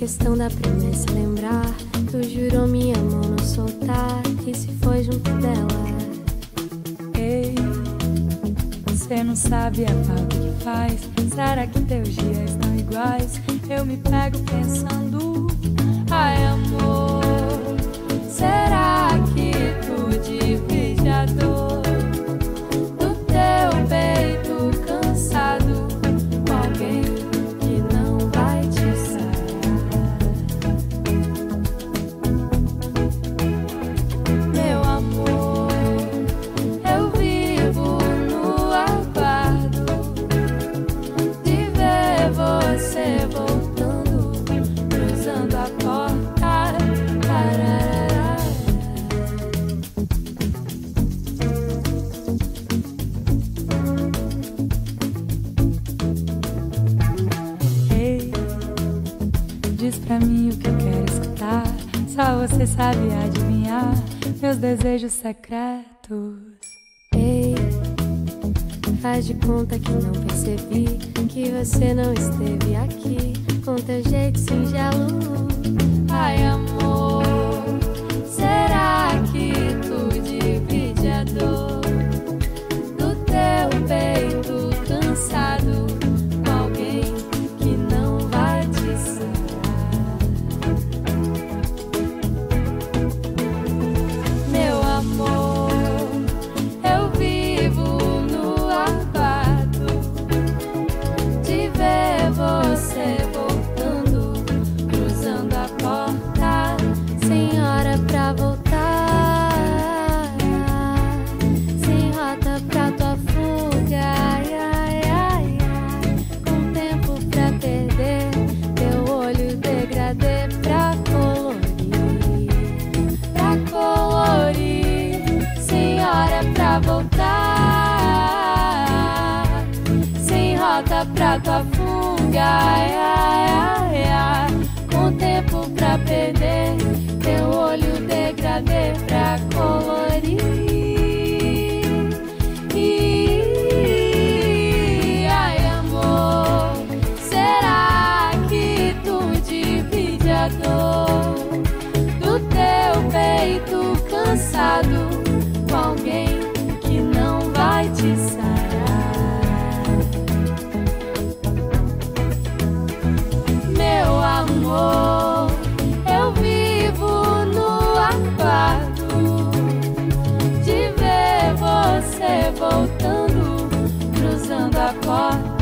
questão da promessa lembrar. Tu jurou minha mão não soltar, e se foi junto dela. Ei, você não sabe a falta que faz. Será que teus dias estão iguais? Eu me pego pensando, ai amor. você sabe adivinhar meus desejos secretos. Ei, faz de conta que não percebi que você não esteve aqui com teu jeito singelo. Ai, amor. apart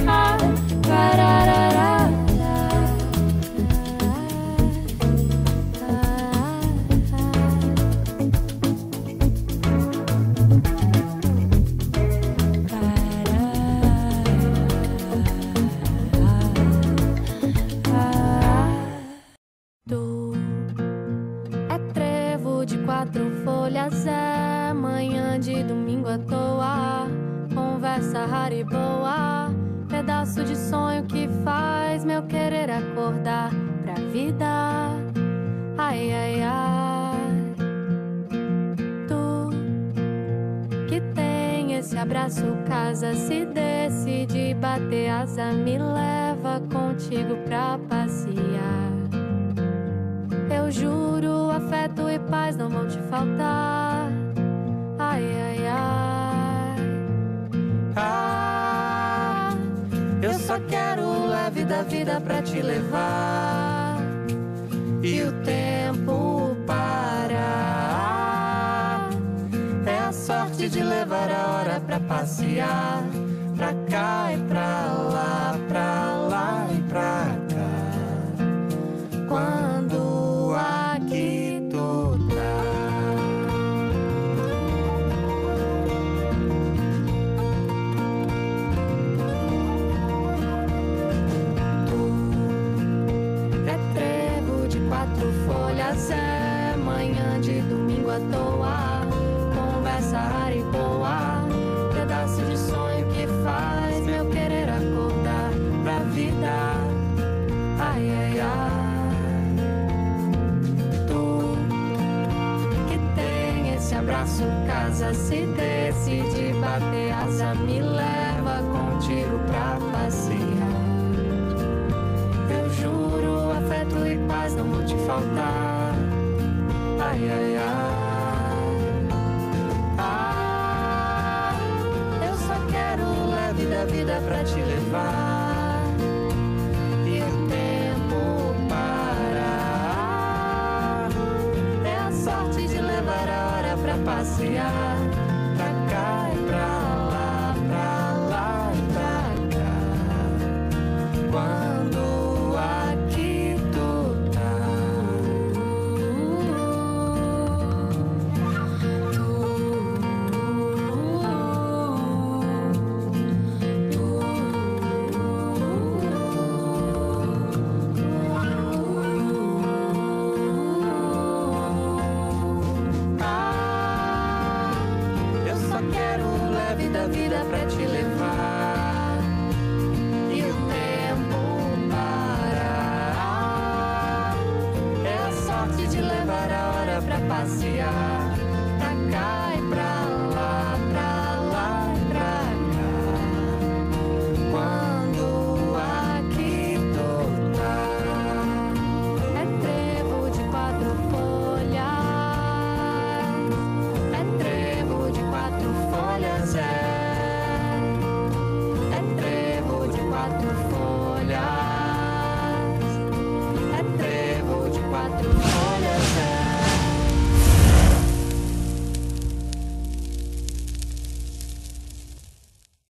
acordar pra vida. Ai, ai, ai. Tu que tem esse abraço, casa, se decide bater asa, me leva contigo pra passear. Eu juro, afeto e paz não vão te faltar. Ai, ai. da vida para te levar e o tempo parar. É a sorte de levar a hora para passear, pra cá e pra lá, pra abraço, casa, se decide bater asa, me leva com tiro pra passear. Eu juro, afeto e paz não vou te faltar. Ai, ai, ai. Ah, eu só quero o leve da vida pra te levar. passear. vida pra te levar e o tempo parar. É a sorte de levar a hora pra passear.